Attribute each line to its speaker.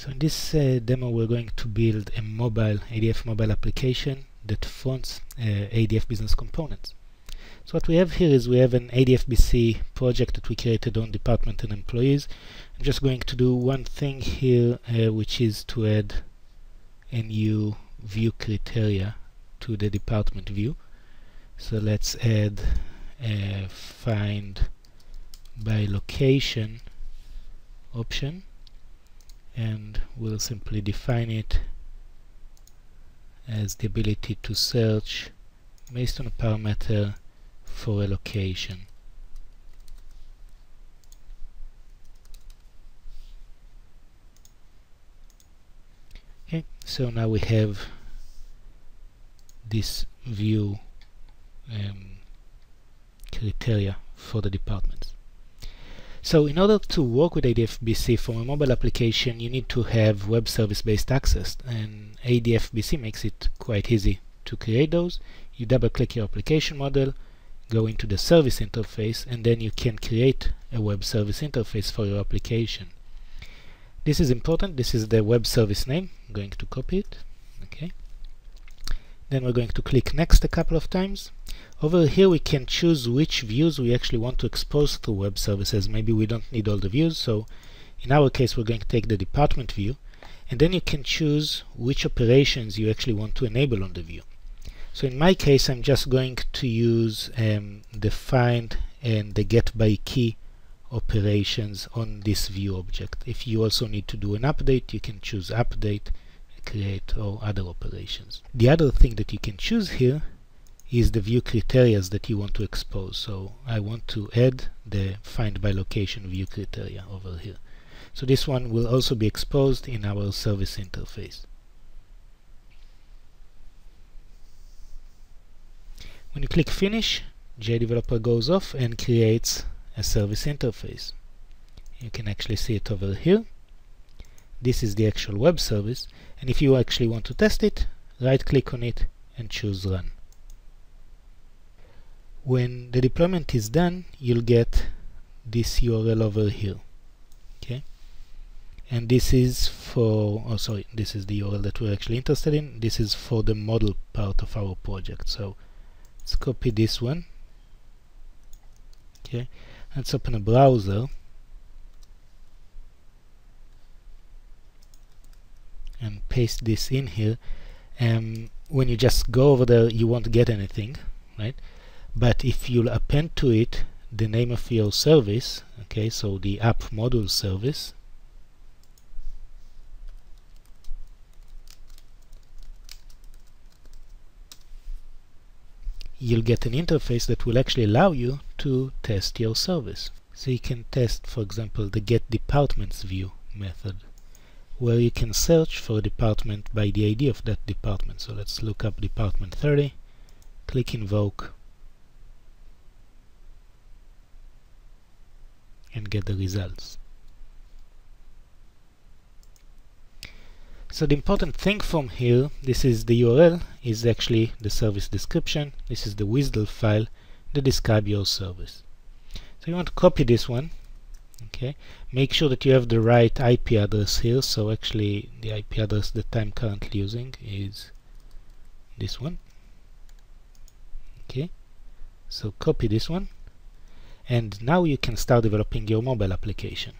Speaker 1: So in this uh, demo we're going to build a mobile ADF mobile application that fronts uh, ADF business components. So what we have here is we have an ADF-BC project that we created on department and employees. I'm just going to do one thing here uh, which is to add a new view criteria to the department view. So let's add a find by location option and we'll simply define it as the ability to search based on a parameter for a location. Okay, so now we have this view um, criteria for the departments. So in order to work with ADF-BC from a mobile application, you need to have web service-based access, and ADF-BC makes it quite easy to create those. You double-click your application model, go into the service interface, and then you can create a web service interface for your application. This is important. This is the web service name. I'm going to copy it. Okay. Then we're going to click next a couple of times. Over here we can choose which views we actually want to expose to web services. Maybe we don't need all the views, so in our case we're going to take the department view, and then you can choose which operations you actually want to enable on the view. So in my case I'm just going to use um, the find and the get by key operations on this view object. If you also need to do an update, you can choose update, create or other operations. The other thing that you can choose here is the view criteria that you want to expose. So I want to add the find by location view criteria over here. So this one will also be exposed in our service interface. When you click finish, JDeveloper goes off and creates a service interface. You can actually see it over here. This is the actual web service and if you actually want to test it, right click on it and choose run. When the deployment is done, you'll get this URL over here. Okay, and this is for, oh sorry, this is the URL that we're actually interested in. This is for the model part of our project. So let's copy this one. Okay, let's open a browser and paste this in here. Um, when you just go over there, you won't get anything, right? But if you'll append to it the name of your service okay so the app module service you'll get an interface that will actually allow you to test your service. So you can test for example the get departments view method where you can search for a department by the ID of that department. So let's look up department 30 click invoke get the results. So the important thing from here, this is the URL, is actually the service description. This is the WSDL file that describe your service. So you want to copy this one. Okay, make sure that you have the right IP address here. So actually, the IP address that I'm currently using is this one. Okay, so copy this one and now you can start developing your mobile application.